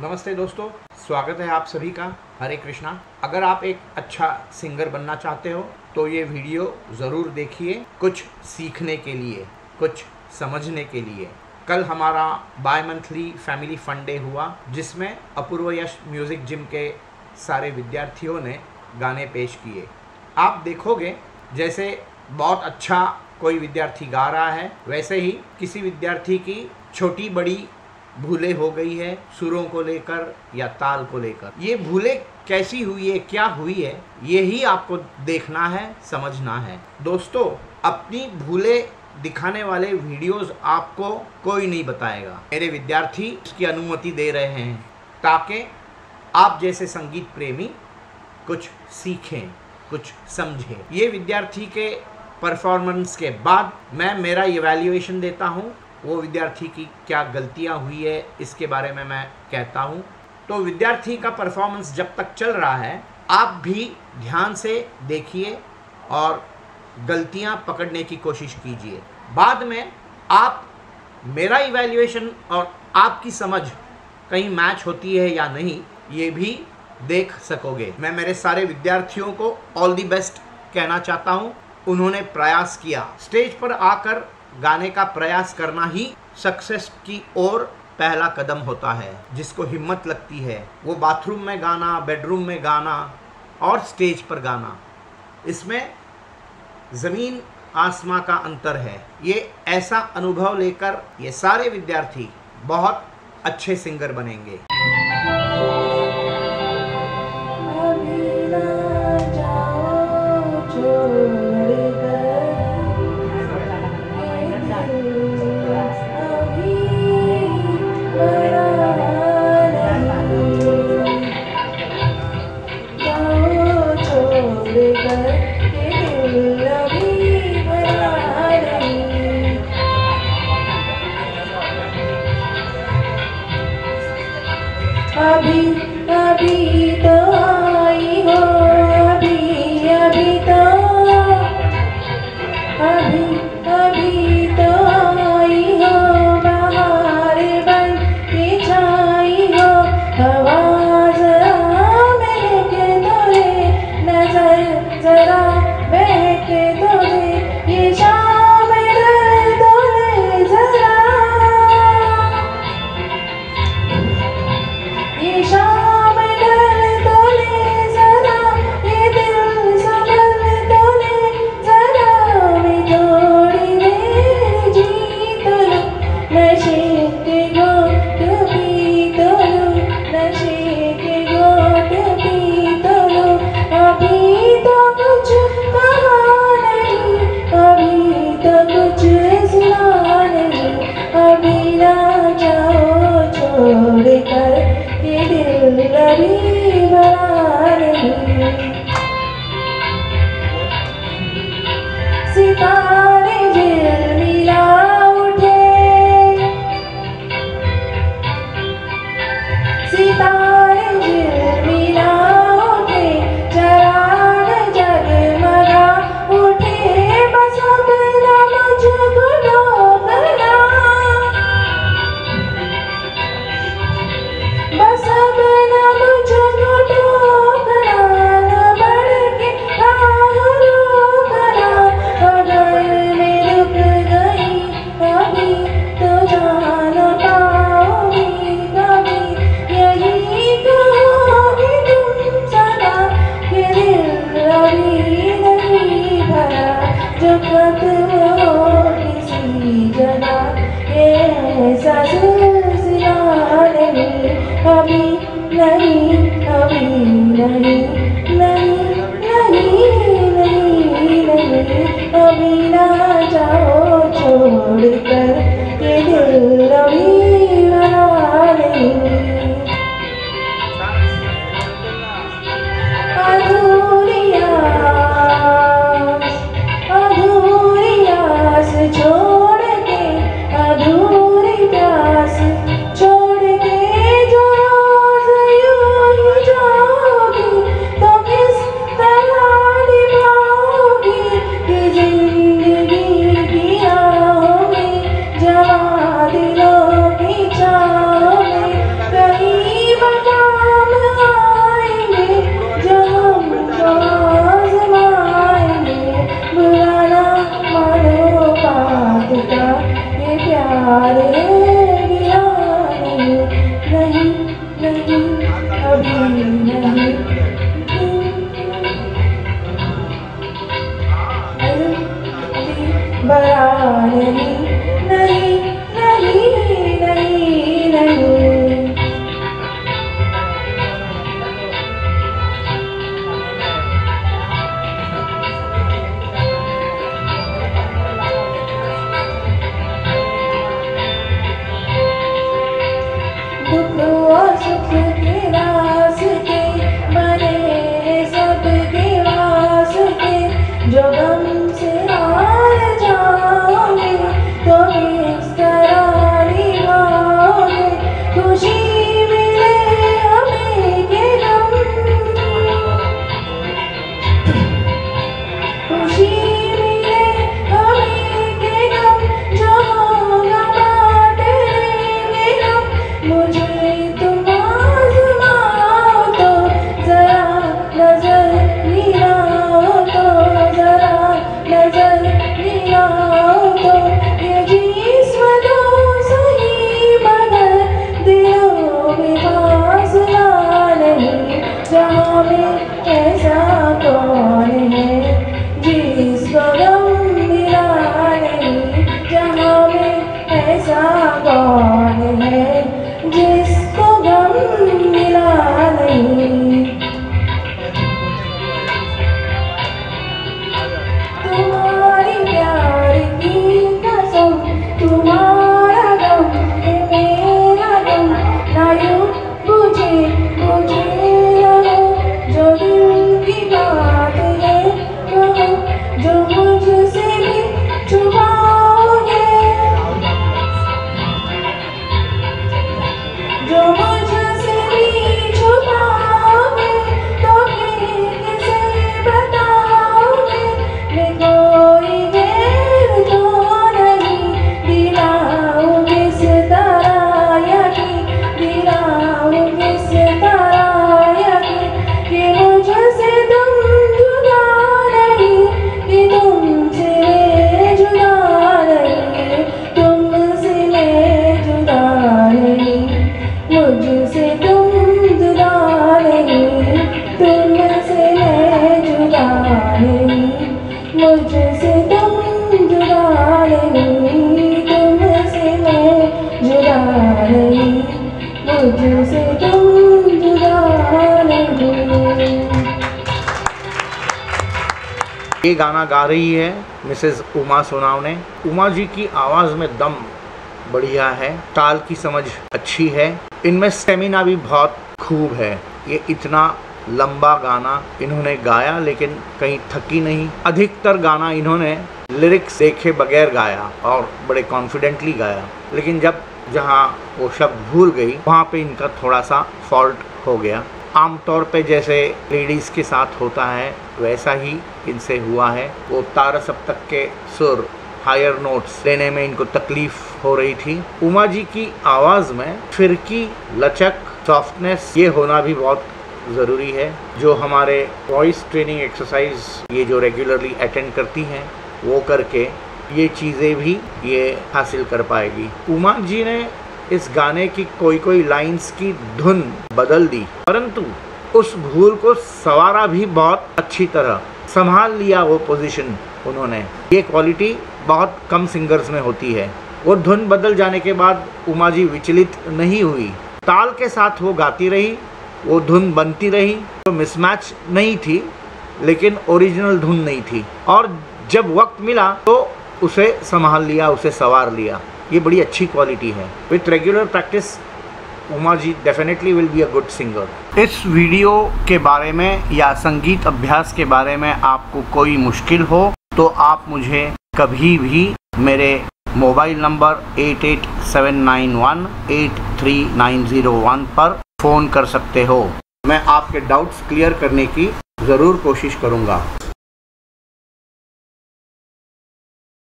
नमस्ते दोस्तों, स्वागत है आप सभी का, हरे कृष्णा। अगर आप एक अच्छा सिंगर बनना चाहते हो तो ये वीडियो ज़रूर देखिए कुछ सीखने के लिए, कुछ समझने के लिए। कल हमारा bimonthly family fun day हुआ, जिसमें अपूर्व यश म्यूज़िक जिम के सारे विद्यार्थियों ने गाने पेश किए। आप देखोगे, जैसे बहुत अच्छा कोई विद्यार्थी गा रहा है, वैसे ही किसी विद्यार्थी की छोटी बड़ी भूले हो गई है सुरों को लेकर या ताल को लेकर। ये भूले कैसी हुई है, क्या हुई है, ये ही आपको देखना है, समझना है। दोस्तों, अपनी भूले दिखाने वाले वीडियोस आपको कोई नहीं बताएगा। मेरे विद्यार्थी इसकी अनुमति दे रहे हैं, ताकि आप जैसे संगीत प्रेमी कुछ सीखें, कुछ समझें। ये विद्यार्थी के परफॉर्मेंस के बाद मैं मेरा इवैल्यूएशन देता हूँ। वो विद्यार्थी की क्या गलतियाँ हुई है, इसके बारे में मैं कहता हूँ। तो विद्यार्थी का परफॉर्मेंस जब तक चल रहा है, आप भी ध्यान से देखिए और गलतियाँ पकड़ने की कोशिश कीजिए। बाद में आप, मेरा इवैल्यूएशन और आपकी समझ कहीं मैच होती है या नहीं, ये भी देख सकोगे। मैं मेरे सारे विद्यार्थियों को ऑल दी बेस्ट कहना चाहता हूँ। उन्होंने प्रयास किया। स्टेज पर आकर गाने का प्रयास करना ही सक्सेस की ओर पहला कदम होता है, जिसको हिम्मत लगती है। वो बाथरूम में गाना बेडरूम में गाना और स्टेज पर गाना। इसमें ज़मीन आसमां का अंतर है। ये ऐसा अनुभव लेकर ये सारे विद्यार्थी बहुत अच्छे सिंगर बनेंगे। नहीं नहीं जहाँ में ऐसा कौन है ये गाना गा रही है मिसेस उमा सोनाव ने। उमा जी की आवाज़ में दम बढ़िया है, ताल की समझ अच्छी है। इनमें स्टेमिना भी बहुत खूब है। ये इतना लंबा गाना इन्होंने गाया, लेकिन कहीं थकी नहीं। अधिकतर गाना इन्होंने लिरिक्स देखे बगैर गाया और बड़े कॉन्फिडेंटली गाया। लेकिन जब जहाँ वो शब्द भूल गई, वहाँ पे इनका थोड़ा सा फॉल्ट हो गया। आमतौर पे जैसे लेडीज़ के साथ होता है, वैसा ही इनसे हुआ है। वो तारा सप्तक के सुर हायर नोट्स लेने में इनको तकलीफ़ हो रही थी। उमा जी की आवाज़ में फिरकी, लचक सॉफ्टनेस ये होना भी बहुत ज़रूरी है। जो हमारे वॉइस ट्रेनिंग एक्सरसाइज ये जो रेगुलरली अटेंड करती हैं, वो करके ये चीज़ें भी ये हासिल कर पाएगी। उमा जी ने इस गाने की कोई कोई लाइंस की धुन बदल दी। परंतु उस भूल को सवारा भी बहुत अच्छी तरह संभाल लिया वो पोजीशन उन्होंने। ये क्वालिटी बहुत कम सिंगर्स में होती है। वो धुन बदल जाने के बाद उमा जी विचलित नहीं हुई। ताल के साथ वो गाती रही, वो धुन बनती रही तो मिसमैच नहीं थी, लेकिन ओरिजिनल धुन नहीं थी। और जब वक्त मिला तो उसे संभाल लिया, उसे सवार लिया। ये बड़ी अच्छी क्वालिटी है। With regular practice Uma ji definitely will be a good singer इस वीडियो के बारे में या संगीत अभ्यास के बारे में आपको कोई मुश्किल हो तो आप मुझे कभी भी मेरे mobile number eight eight seven nine one eight three nine zero one पर फ़ोन कर सकते हो। मैं आपके डाउट्स क्लियर करने की ज़रूर कोशिश करूँगा।